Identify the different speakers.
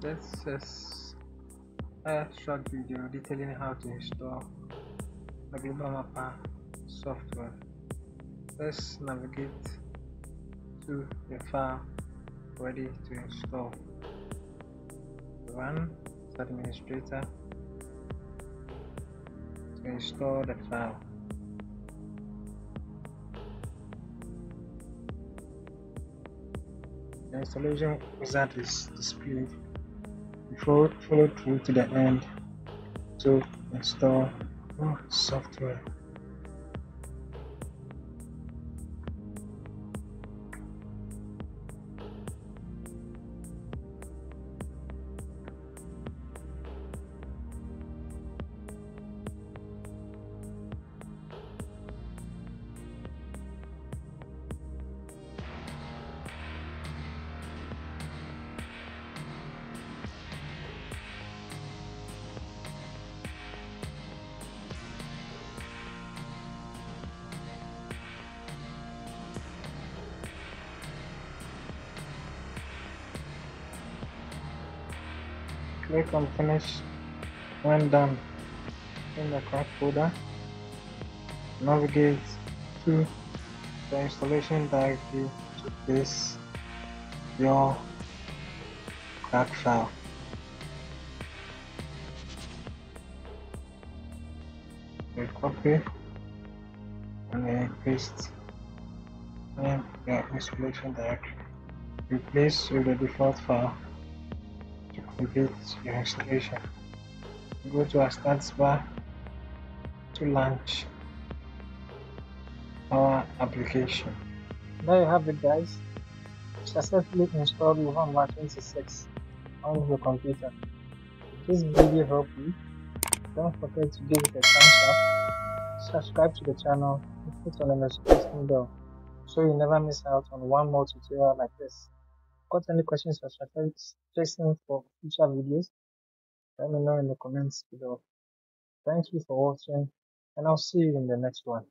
Speaker 1: This is a short video detailing how to install the Global Mapper software. Let's navigate to the file ready to install. Run as administrator to install the file. The installation wizard is displayed follow, through to the end to install oh, software. Click on finish. When done. In the crack folder. Navigate to the installation directory to place your crack file. We copy. And then paste. In the installation directory. Replace with the default file complete your installation. Go to our stats bar to launch our application. There you have it guys. Successfully installed November 26 on your computer. If this video helped you, don't forget to give it a thumbs up, subscribe to the channel, and put on the notification bell so you never miss out on one more tutorial like this got any questions or suggestions for future videos, let me know in the comments below. Thank you for watching and I'll see you in the next one.